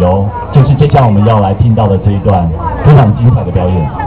由，就是接下来我们要来听到的这一段非常精彩的表演。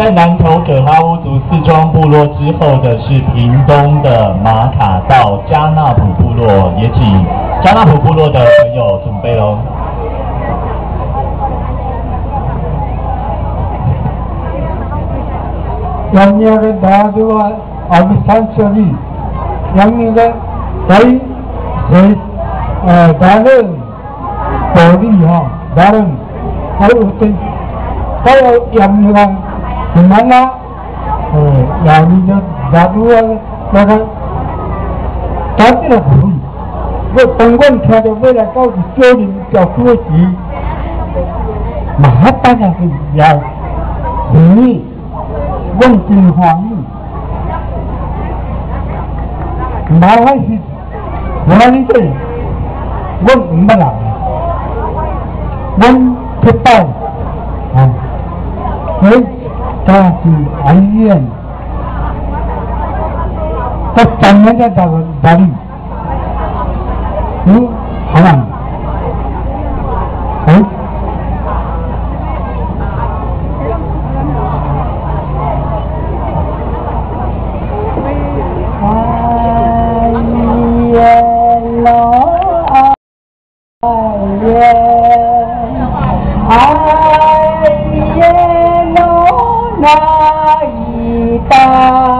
在南投葛哈巫族四庄部落之后的是屏东的马卡道加纳普部落，也请加纳普部落的朋友准备喽。杨年的大都啊，阿弥三舍利，杨年的在在呃大人道理哈，大人还有对，还有杨年的。di mana yani daduwa daga tatira huru go tangon kada vera ka ki tori ka kuwa ki mahatta ka ki ya ni gon tin hwani mawa shi wani ce gon mbala gon tepai Hey تعطي عيان تستعملها ضريب حرام 那一方。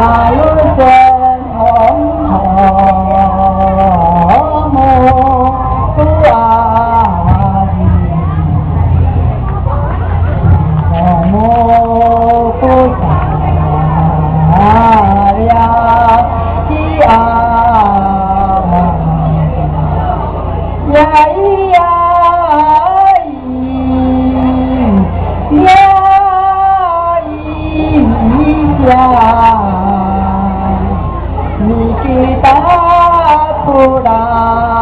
Yeah. Uh -huh. Allah.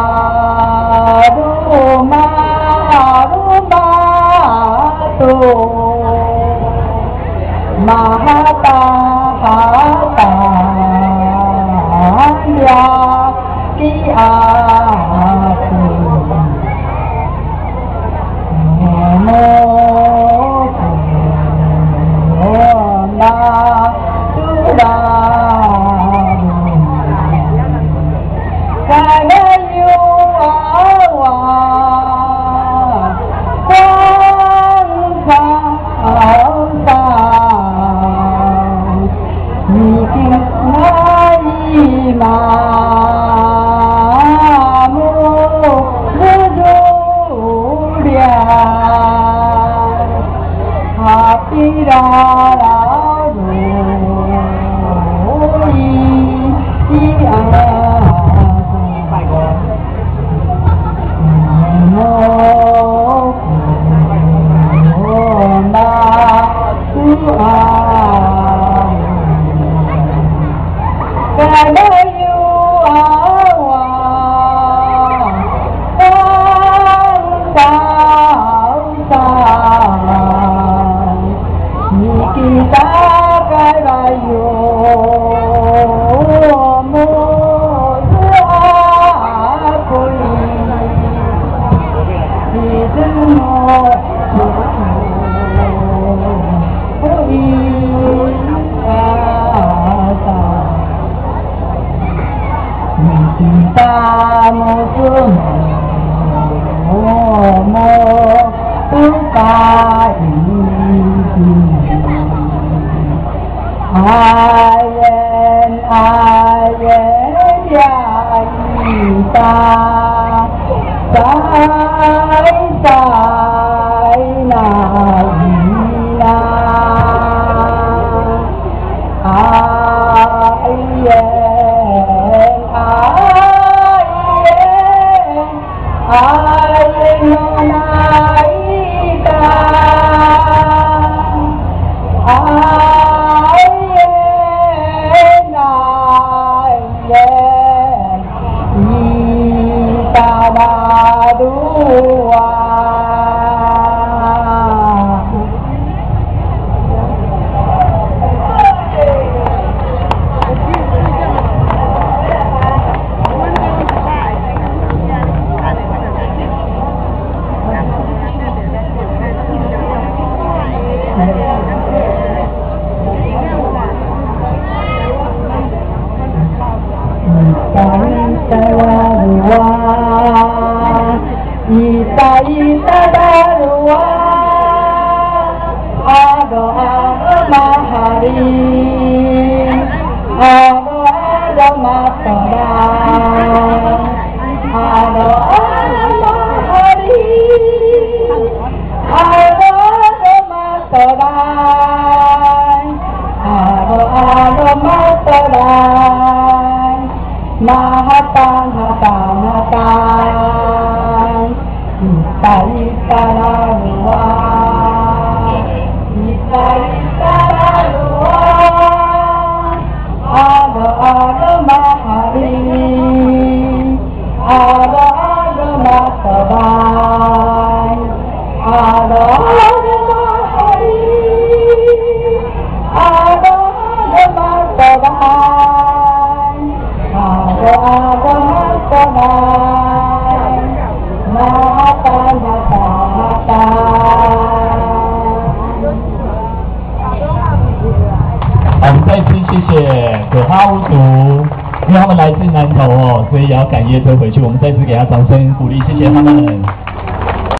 啦啦啦，如意啊，祖国。ta mô thương mô mô tướng ta ai lên ai lên ai ta ta ปาปั่นอะ一าน 因为他们来自南投哦，所以也要赶夜车回去。我们再次给他掌声鼓励，谢谢他们。